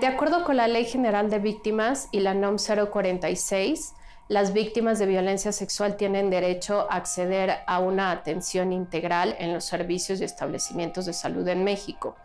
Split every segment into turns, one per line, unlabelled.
De acuerdo con la Ley General de Víctimas y la NOM 046, las víctimas de violencia sexual tienen derecho a acceder a una atención integral en los servicios y establecimientos de salud en México.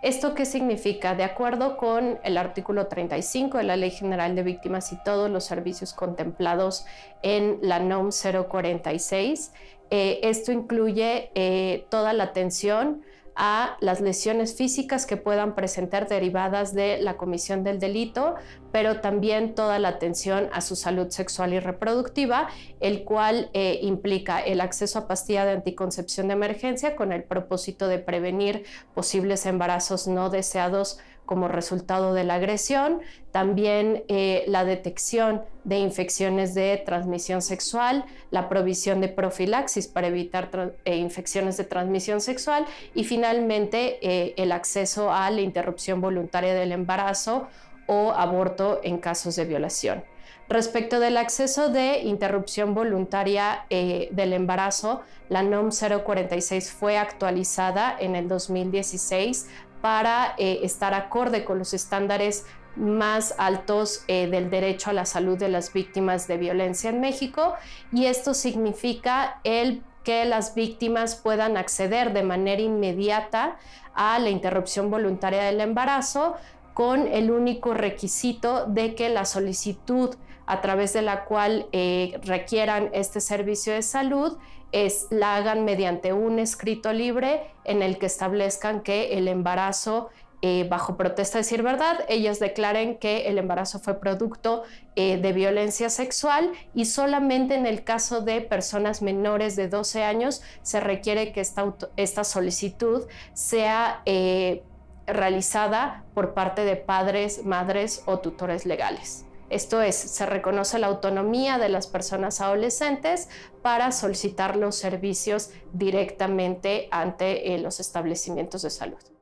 ¿Esto qué significa? De acuerdo con el artículo 35 de la Ley General de Víctimas y todos los servicios contemplados en la NOM 046, eh, esto incluye eh, toda la atención a las lesiones físicas que puedan presentar derivadas de la comisión del delito, pero también toda la atención a su salud sexual y reproductiva, el cual eh, implica el acceso a pastilla de anticoncepción de emergencia con el propósito de prevenir posibles embarazos no deseados como resultado de la agresión, también eh, la detección de infecciones de transmisión sexual, la provisión de profilaxis para evitar eh, infecciones de transmisión sexual y finalmente eh, el acceso a la interrupción voluntaria del embarazo o aborto en casos de violación. Respecto del acceso de interrupción voluntaria del embarazo, la NOM 046 fue actualizada en el 2016 para eh, estar acorde con los estándares más altos eh, del derecho a la salud de las víctimas de violencia en México. Y esto significa el que las víctimas puedan acceder de manera inmediata a la interrupción voluntaria del embarazo con el único requisito de que la solicitud a través de la cual eh, requieran este servicio de salud es la hagan mediante un escrito libre en el que establezcan que el embarazo eh, bajo protesta de decir verdad, ellos declaren que el embarazo fue producto eh, de violencia sexual y solamente en el caso de personas menores de 12 años se requiere que esta, solicitud sea realizada por parte de padres, madres o tutores legales. Esto es, se reconoce la autonomía de las personas adolescentes para solicitar los servicios directamente ante eh, los establecimientos de salud.